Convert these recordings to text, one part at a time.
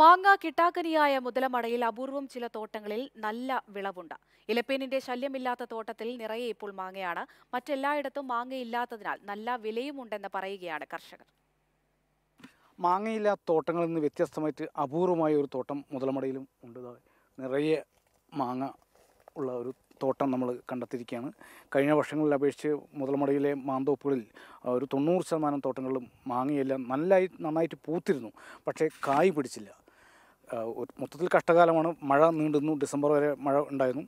മാങ്ങ കിട്ടാക്കനിയായ മുതലമടയിൽ അപൂർവം ചില തോട്ടങ്ങളിൽ നല്ല വിളവുണ്ട്. ഇലപ്പേനിന്റെ ശല്യമില്ലാത്ത തോട്ടത്തിൽ നിറയെ ഇപ്പോൾ മാങ്ങയാണ്. മറ്റെല്ലായിടത്തും മാങ്ങയില്ലാത്തതിനാൽ നല്ല വിലയുമുണ്ടെന്ന് പറയുകയാണ് കർഷകർ. മാങ്ങയില്ലാത്ത തോട്ടങ്ങളിൽ നിന്ന് വ്യത്യസ്തമായിട്ട് അപൂർവമായ ഒരു തോട്ടം മുതലമടയിലും ഉണ്ട്. നിറയെ മാങ്ങ ഉള്ള ഒരു തോട്ടം നമ്മൾ കണ്ടെത്തിയിരിക്കുകയാണ്. കഴിഞ്ഞ വർഷങ്ങളിൽ അപേക്ഷിച്ച് മുതലമടയിലെ മാന്തോപ്പുകളിൽ ഒരു തൊണ്ണൂറ് ശതമാനം തോട്ടങ്ങളിലും മാങ്ങയെല്ലാം നല്ലായി നന്നായിട്ട് പൂത്തിരുന്നു. പക്ഷേ കായ് പിടിച്ചില്ല. മൊത്തത്തിൽ കഷ്ടകാലമാണ്. മഴ നീണ്ടുന്നു. ഡിസംബർ വരെ മഴ ഉണ്ടായിരുന്നു.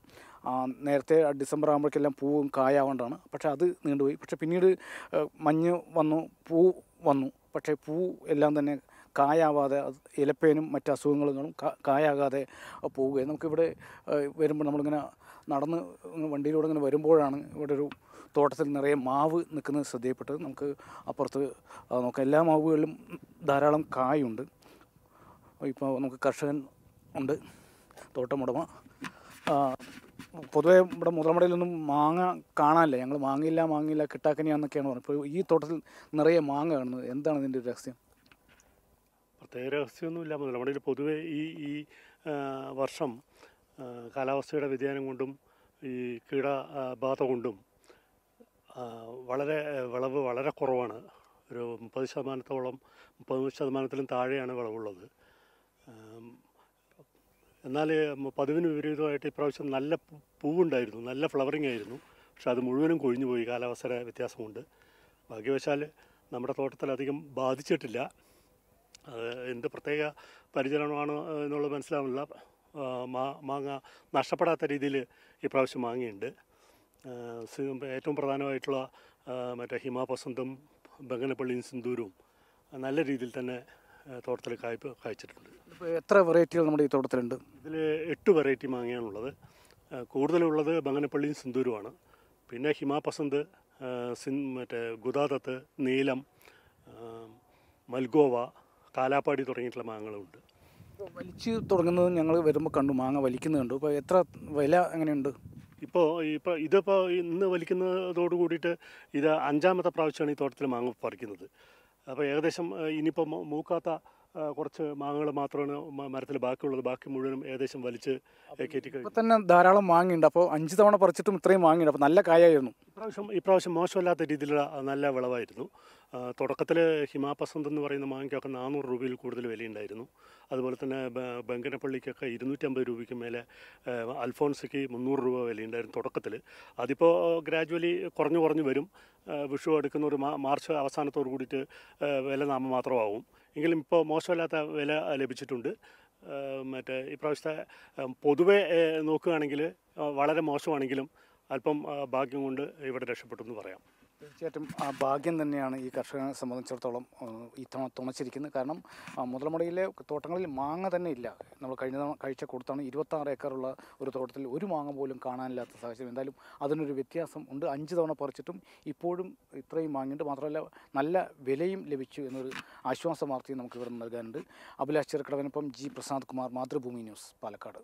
നേരത്തെ ഡിസംബർ ആകുമ്പോഴേക്കെല്ലാം പൂവും കായാവേണ്ടതാണ്. പക്ഷേ അത് നീണ്ടുപോയി. പക്ഷേ പിന്നീട് മഞ്ഞ് വന്നു പൂ വന്നു. പക്ഷേ പൂ എല്ലാം തന്നെ കായാവാതെ ഇലപ്പേനും മറ്റ് അസുഖങ്ങളും കായാകാതെ പോവുകയും നമുക്കിവിടെ വരുമ്പോൾ നമ്മളിങ്ങനെ നടന്ന് വണ്ടിയിലൂടെ ഇങ്ങനെ വരുമ്പോഴാണ് ഇവിടെ ഒരു തോട്ടത്തിൽ നിറയെ മാവ് നിൽക്കുന്നത് ശ്രദ്ധയപ്പെട്ടത് നമുക്ക് അപ്പുറത്ത് നോക്കാം. എല്ലാ മാവുകളിലും ധാരാളം കായുണ്ട്. ഇപ്പോൾ നമുക്ക് കർഷകൻ ഉണ്ട്. തോട്ടമുടമ പൊതുവേ ഇവിടെ മുതലമടയിലൊന്നും മാങ്ങ കാണാനില്ല. ഞങ്ങൾ മാങ്ങയില്ല മാങ്ങയില്ല കിട്ടാക്കനിയാന്നൊക്കെയാണ് പറഞ്ഞത്. ഇപ്പോൾ ഈ തോട്ടത്തിൽ നിറയെ മാങ്ങ കാണുന്നത്. എന്താണ് ഇതിന്റെ ഒരു രഹസ്യം? പ്രത്യേക രഹസ്യമൊന്നുമില്ല. മുതലമുടയിൽ പൊതുവേ ഈ ഈ വർഷം കാലാവസ്ഥയുടെ വ്യതിയാനം കൊണ്ടും ഈ കീടബാധ ബാധ കൊണ്ടും വളരെ വിളവ് വളരെ കുറവാണ്. ഒരു മുപ്പത് ശതമാനത്തോളം മുപ്പത് ശതമാനത്തിലും താഴെയാണ് വിളവുള്ളത്. എന്നാൽ പതിവിന് വിപരീതമായിട്ട് ഇപ്രാവശ്യം നല്ല പൂവുണ്ടായിരുന്നു. നല്ല ഫ്ലവറിംഗ് ആയിരുന്നു. പക്ഷെ അത് മുഴുവനും കൊഴിഞ്ഞു പോയി. കാലാവസ്ഥയുടെ വ്യത്യാസമുണ്ട്. ഭാഗ്യവശാൽ നമ്മുടെ തോട്ടത്തിൽ അധികം ബാധിച്ചിട്ടില്ല. അത് എന്ത് പ്രത്യേക പരിചരണമാണ് എന്നുള്ളത് മനസ്സിലാവില്ല മാ- മാങ്ങ നഷ്ടപ്പെടാത്ത രീതിയിൽ ഇപ്രാവശ്യം മാങ്ങയുണ്ട്. ഏറ്റവും പ്രധാനമായിട്ടുള്ള മറ്റേ ഹിമാപസന്തും ബംഗനപ്പള്ളിയും സിന്ദൂരും നല്ല രീതിയിൽ തന്നെ തോട്ടത്തിൽ കായ്പ് കായ്ച്ചിട്ടുണ്ട്. എത്ര വെറൈറ്റികൾ നമ്മുടെ ഈ തോട്ടത്തിലുണ്ട്? ഇതിൽ എട്ട് വെറൈറ്റി മാങ്ങയാണുള്ളത്. കൂടുതലുള്ളത് ബംഗനപ്പള്ളിയും സിന്ദൂരുമാണ്. പിന്നെ ഹിമാപസന്ത് സിൻ മറ്റേ ഗുദാദത്ത് നീലം മൽഗോവ കാലാപ്പാടി തുടങ്ങിയിട്ടുള്ള മാങ്ങകളുണ്ട്. വലിച്ചു വലിച്ച് തുടങ്ങുന്നത് ഞങ്ങൾ വരുമ്പോൾ കണ്ടു മാങ്ങ വലിക്കുന്നത് കണ്ടു. ഇപ്പോൾ എത്ര വില എങ്ങനെയുണ്ട്? ഇപ്പോൾ ഇപ്പോൾ ഇതിപ്പോൾ ഇന്ന് വലിക്കുന്നതോട് കൂടിയിട്ട് ഇത് അഞ്ചാമത്തെ പ്രാവശ്യമാണ് ഈ തോട്ടത്തിൽ മാങ്ങ പറിക്കുന്നത്. അപ്പോൾ ഏകദേശം ഇനിയിപ്പോൾ മൂക്കാത്ത കുറച്ച് മാങ്ങകൾ മാത്രമാണ് മരത്തിൽ ബാക്കിയുള്ളത്. ബാക്കി മുഴുവനും ഏകദേശം വലിച്ച് കയറ്റി ഇപ്പോൾ തന്നെ ധാരാളം മാങ്ങയുണ്ട്. അപ്പോൾ അഞ്ച് തവണ പറിച്ചിട്ടും ഇത്രയും മാങ്ങയുണ്ട്. അപ്പോൾ നല്ല കായായിരുന്നു. ഇപ്രാവശ്യം ഇപ്രാവശ്യം മോശമല്ലാത്ത രീതിയിലുള്ള നല്ല വിളവായിരുന്നു. തുടക്കത്തിൽ ഹിമാപസന്ത് എന്ന് പറയുന്ന മാങ്ങയ്ക്കൊക്കെ നാനൂറ് രൂപയിൽ കൂടുതൽ വിലയുണ്ടായിരുന്നു. അതുപോലെ തന്നെ ബങ്കനപ്പള്ളിക്കൊക്കെ ഇരുന്നൂറ്റമ്പത് രൂപയ്ക്ക് മേലെ അൽഫോൺസയ്ക്ക് മുന്നൂറ് രൂപ വിലയുണ്ടായിരുന്നു തുടക്കത്തിൽ അതിപ്പോൾ ഗ്രാജുവലി കുറഞ്ഞു കുറഞ്ഞു വരും. വിഷു എടുക്കുന്ന ഒരു മാർച്ച് അവസാനത്തോട് കൂടിയിട്ട് വില നാമം മാത്രമാവും. എങ്കിലും ഇപ്പോൾ മോശമല്ലാത്ത വില ലഭിച്ചിട്ടുണ്ട്. മറ്റേ ഇപ്രാവശ്യത്തെ പൊതുവെ നോക്കുകയാണെങ്കിൽ വളരെ മോശമാണെങ്കിലും അല്പം ഭാഗ്യം കൊണ്ട് ഇവിടെ രക്ഷപ്പെട്ടു എന്ന് പറയാം. തീർച്ചയായിട്ടും ആ ഭാഗ്യം തന്നെയാണ് ഈ കർഷകനെ സംബന്ധിച്ചിടത്തോളം ഇത്തവണ തുണച്ചിരിക്കുന്നത്. കാരണം മുതലമടയിലെ തോട്ടങ്ങളിൽ മാങ്ങ തന്നെ ഇല്ല. നമ്മൾ കഴിഞ്ഞ തവണ കഴിച്ച കൊടുത്താണ് ഇരുപത്താറ് ഏക്കറുള്ള ഒരു തോട്ടത്തിൽ ഒരു മാങ്ങ പോലും കാണാനില്ലാത്ത സാഹചര്യം. എന്തായാലും അതിനൊരു വ്യത്യാസം ഉണ്ട്. അഞ്ച് തവണ പറിച്ചിട്ടും ഇപ്പോഴും ഇത്രയും മാങ്ങിയിട്ട് മാത്രമല്ല നല്ല വിലയും ലഭിച്ചു എന്നൊരു ആശ്വാസ വാർത്തയും നമുക്ക് ഇവിടെ നൽകാനുണ്ട്. അഭിലാഷ് ചെറുക്കടവനൊപ്പം ജി പ്രസാദ് കുമാർ മാതൃഭൂമി ന്യൂസ് പാലക്കാട്.